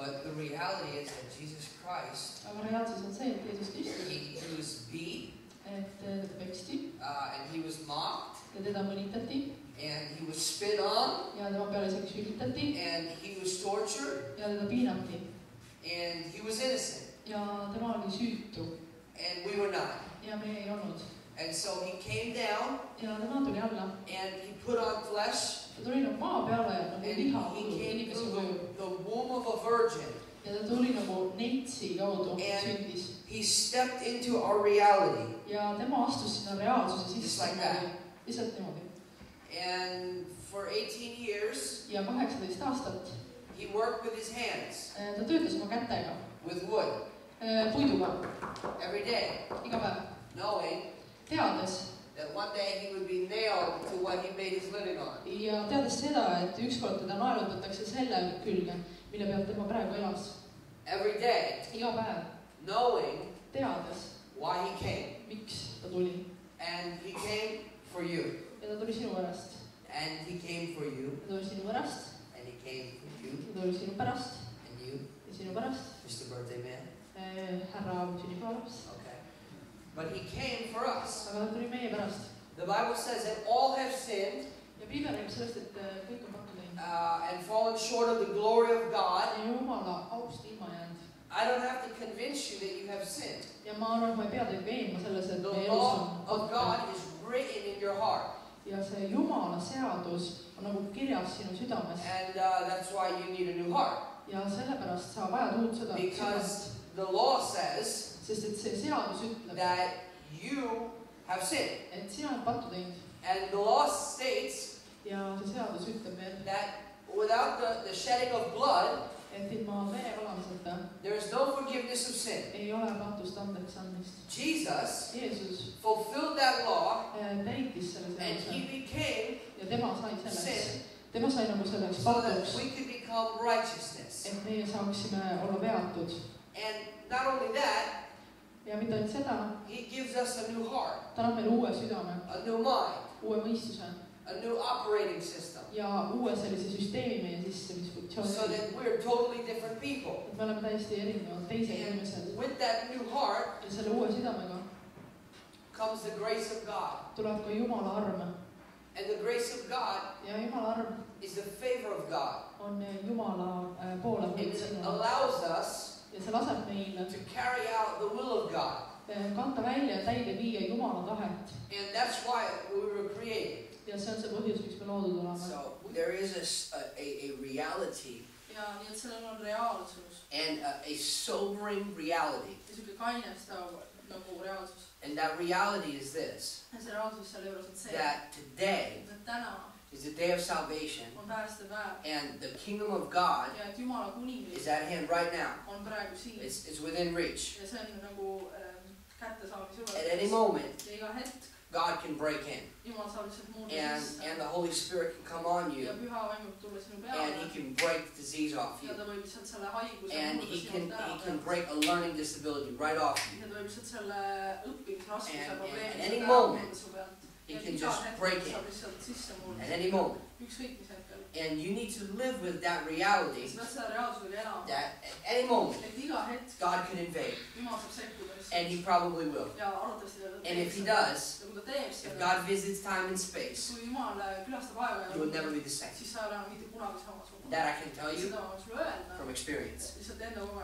But the reality is that Jesus Christ, aga reaalsus on see, et Jeesus he, he was beat et teda peksti uh, and he was mocked ja teda mõnitati and he was spit on ja tema peale isegi süüditati and he was tortured ja teda piinati and he was innocent. Ja tema oli süütu and we were not. ja meie ei olnud And so he came down ja tema tuli alla, and he put on flesh ta tuli nagu maa peale nagu liha he kuju, came inimese through kuju the, womb of a virgin. ja ta tuli nagu neitsi kaudu And- sündis. He stepped into our reality. ja tema astus sinna reaalsuse Just sisse like that. lihtsalt niimoodi. And for 18 years, ja kaheksateist aastat he worked with his hands, äh, ta töötas oma kätega, with wood, puiduga. Every day, iga päev, knowing teades that one day he would be nailed to what he made his living on. ja teades seda, et ükskord teda naelutatakse selle külge, mille pealt tema praegu elas, Every day, iga päev, knowing teades, why he came. miks ta tuli And he came for you. ja ta tuli sinu pärast, And he came for you. ta tuli sinu pärast, And he came for you. ta tuli sinu pärast And you, ja sinu pärast Mr. Birthday Man. äh, härra sünnipäevalaps. But he came for us. aga ta tuli meie pärast The Bible says that all have sinned ja piibel räägib sellest, et kõik on pattu teinud uh, and fallen short of the glory of God. ja jumala aust ilma jäänud I don't have to convince you that you have sinned. ja ma arvan, et ma ei pea teid veenma selles, et The law of God is written in your heart. ja see jumala seadus on nagu kirjas sinu südames And uh, that's why you need a new heart. ja sellepärast sa vajad uut, südant, Because the law says sest et see seadus ütleb, that you have sinned. et sina oled pattu teinud And the law states ja see seadus ütleb veel, that without the, the shedding of blood, et ilma vere valamiseta there is no forgiveness of sin. ei ole patust andeks andmist. Jesus Jeesus fulfilled that law täitis selle and he became ja tema sai selleks sin, tema sai nagu selleks so that, we could become righteousness. et meie saaksime olla veatud And not only that, ja mitte ainult seda, he gives us a new heart, ta annab meile uue südame, a new mind, uue mõistuse a new operating system, ja uue sellise süsteemi meie sisse, mis so funktsioonib. that we're totally different people. et me oleme täiesti erinevad, teised inimesed And with that new heart ja selle uue südamega comes the grace of God. tuleb ka Jumala arm And the grace of God ja Jumala arm is the favor of God. on Jumala äh, poole It mõeldud sinu allows us ja see laseb meil to carry out the will of God. äh, kanda välja ja täide viia Jumala tahet And that's why we were created. ja see on see põhjus, miks me loodud oleme. So there is a s- a, a- a reality ja nii et sellel on reaalsus and a, a sobering reality. ja siuke kainestav nagu reaalsus And that reality is this ja see reaalsus selle juures on see, that today et täna is the day of salvation. And the kingdom of God ja et Jumala kuningriik is. at hand right now. on praegu siin It's, it's within reach. ja see on nagu ähm, kättesaamise At any moment, ja iga hetk God can break in. Jumal saab lihtsalt muuta and, and the Holy Spirit can come on you. Püha vaim võib tulla sinu and He can break disease off you. ta võib lihtsalt selle haiguse And He can, he can break a learning disability right off you. ja ta võib lihtsalt selle õppimisraskuse And- and at any moment, muuta su pealt He can just break lihtsalt at any moment. Ükskõik mis hetkel And you need to live with that reality. Sa pead selle reaalsusega elama that at any moment. Et iga hetk God can invade. Jumal saab sekkuda And He probably will. ja arvatavasti ta And if He does, ja kui ta teeb if God visits time and space, kui Jumal külastab aega you will never be the same. siis sa ei ole enam mitte kunagi samasugune That I can tell you seda ma võin sulle öelda from experience.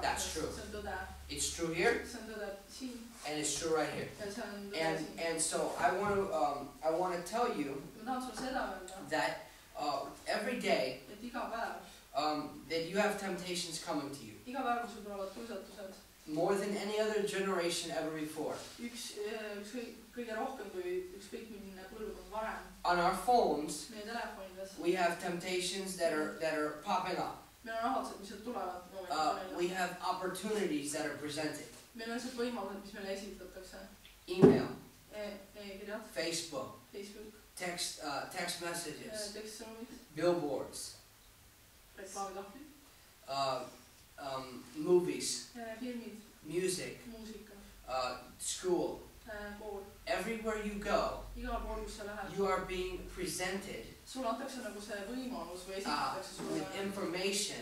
That's true. kogemusest see on tõde It's true here. See on tõde siin and it's true right here. ja see on tõde And and so I want to um, I want to tell you ma tahan sulle seda öelda that uh, every day et iga päev. um, that you have temptations coming to you. Iga päev kui sul tulevad kiusatused. More than any other generation ever before. üks ükskõik kõige rohkem kui ükskõik varem. On our phones, we have temptations that are that are popping up. meil on ahvatused mis tulevad Uh, we have opportunities that are presented. meil on lihtsalt mis meile Email, Facebook text uh, text eh, messages, billboards, uh, um, movies, eh, music, uh, school. eh, everywhere you go, igal pool, kus sa lähed, you are being presented sulle antakse nagu see võimalus või uh, with information,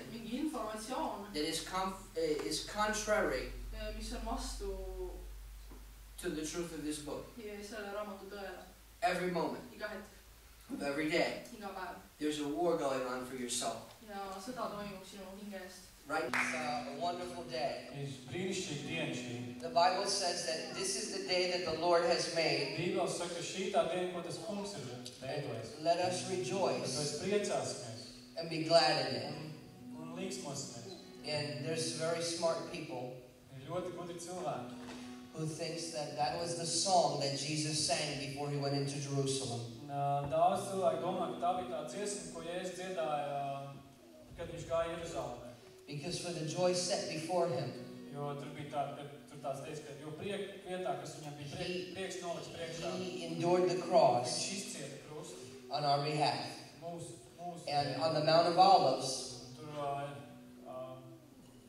that is, uh, is contrary vastu to the truth of this book. Selle raamatu tõele. Every moment iga hetk, of every day, there's a war going on for your soul. ja sõda toimub sinu hinge eest. Right? It's uh, a wonderful day. Ir brīnišķīgi diena šī. The Bible says that this is the day that the Lord has made. Bībeles saka, ka šī tā diena, ko tas kungs ir veidojis. Let us rejoice and be glad in it. un, un līksmosimies. And there's very smart people who thinks that that was the song that Jesus sang before he went into Jerusalem. Un, ā, daudz cilvēku domā, ka tā bija tā dziesma, ko Jēzus dziedāja, ā, kad viņš gāja Jeruzalemē. Because for the joy set before him, Jo tur bija tā, ka tur tāds teiks, ka jo priek, vietā, kas viņam bija priek, prieks noliks priekšā, he endured the viņš cross izcieta krustu on our behalf. mūsu, mūsu. And on the Mount of Olives, Tur ā, ā,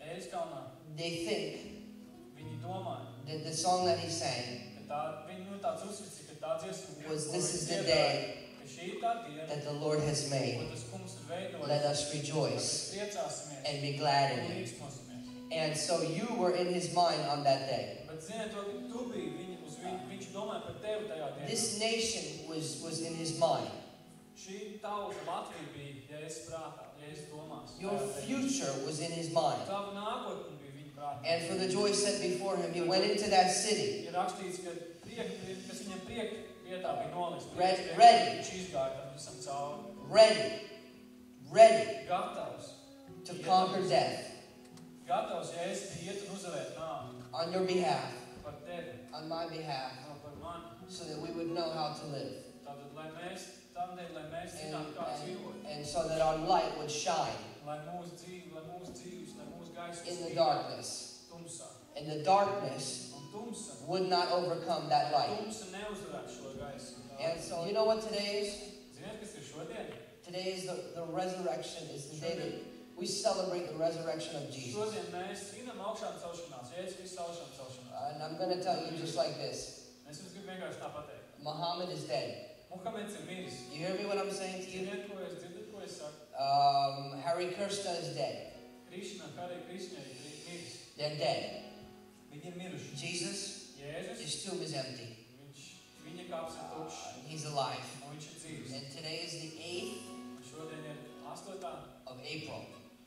Eļas kalnā they think viņi domāja, that the song that he sang ka tā, viņi nu tāds uzsvits, ka tā dziesma, was this is the day ka šī ir tā diena, that the Lord has made. tas kungs ir veidojis. Let us rejoice and be glad in it. And so you were in his mind on that day. Bet ziniet, to, ka tu biji viņa, uz viņu, viņš domāja par tevi tajā dienā. This nation was, was in his mind. Šī tauta Latvija bija, ja es prātā, ja es domās. Your future was in his mind. And for the joy set before him, he went into that city Ir rakstīts, ka priek, kas viņam priek vietā bija. Ready, ready. Viņš izgāja tam visam cauri. ready, ready to conquer death Gatavs, ja es biju iet un uzvarēt nāvi on your behalf, on my behalf, no par mani. so that we would know how to live. Tātad, lai mēs, tādēļ, And, zinātu, kā dzīvot. and, and so that our light would shine Lai mūsu dzīve, lai mūsu dzīves, lai mūsu gaisa in the darkness. And the darkness would not overcome that light. tumsa neuzvarētu šo gaisu. And so, you know what today is? Ziniet, kas ir šodien? Today is the, the resurrection, is the day that we celebrate the resurrection of Jesus. Šodien mēs svinam augšām celšanās, Jēzus Kristus augšām celšanās. And I'm going to tell you just like this Es jums gribu vienkārši. Muhammad is dead. Muhameds ir miris. You hear me what I'm saying to you? Ziniet, ko es dzirdu, ko es saku? Um, Hare Krishna is dead. Krišna, Harī Krišņa ir miris. They're dead. Viņi ir miruši. Jesus, Jēzus, his tomb is empty. viņš, viņa kāps ir tukšs. Uh, he's alive. Un viņš ir dzīves. And today is the 8th Šodien ir 8. of April,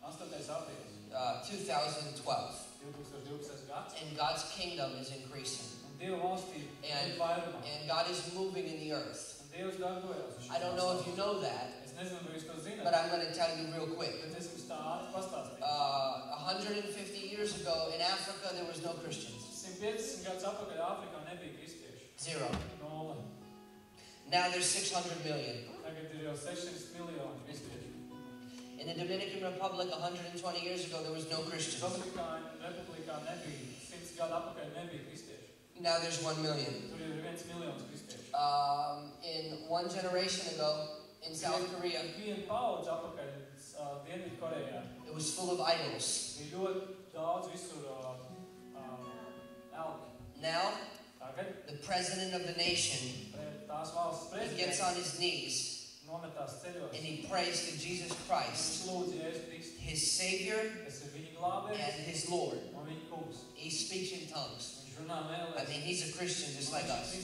8. aprīlis. uh, 2012. 2012. gads. And God's kingdom is increasing. Un Dieva And- ir vairumā. And God is moving in the earth. Un Dievs darbojas. uz I don't know if you know that, pasaules. Es nezinu, vai jūs to zināt. but I'm going to tell you real quick. Ago in Africa, there was no Christians. 150 gadus atpakaļ Āfrikā nebija kristiešu. Zero. Now there's 600 million. Tagad ir jau 600 miljoni kristiešu. In the Dominican Republic, 120 years ago, there was no Christians. Dominikāņu republikā nebija, 100 gadu atpakaļ nebija kristiešu. Now there's 1 million. Tur ir viens miljons kristiešu. Um, in one generation ago, in South Korea, Viena paudze atpakaļ uh, Dienvidkorejā it was full of idols. bija ļoti daudz visur uh, uh. Now, the president of the nation, pre- tās valsts he gets on his knees and he prays to Jesus Christ, lūdz Jēzus Kristu, his Savior kas ir viņa and his Lord. un viņa kungs. He speaks in tongues. I mean, he's a Christian just like us.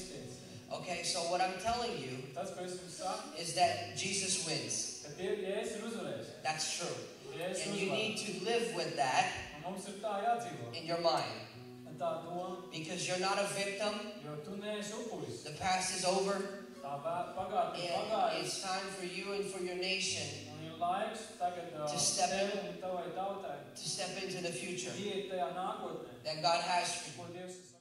Okay, so what I'm telling you Tas, ko es jums saku, is that Jesus wins. ka Dievu Jēzus ir uzvarējis. That's true. And you need to live with that Un mums ir tā jādzīvo. in your mind Un tā doma, because you're not a victim. jo tu neesi upuris. The past is over, Tā vē- pagātne ir and it's time for you and for your nation Un ir laiks uh, To step in. un tavai tautai to step into the future that God has for you.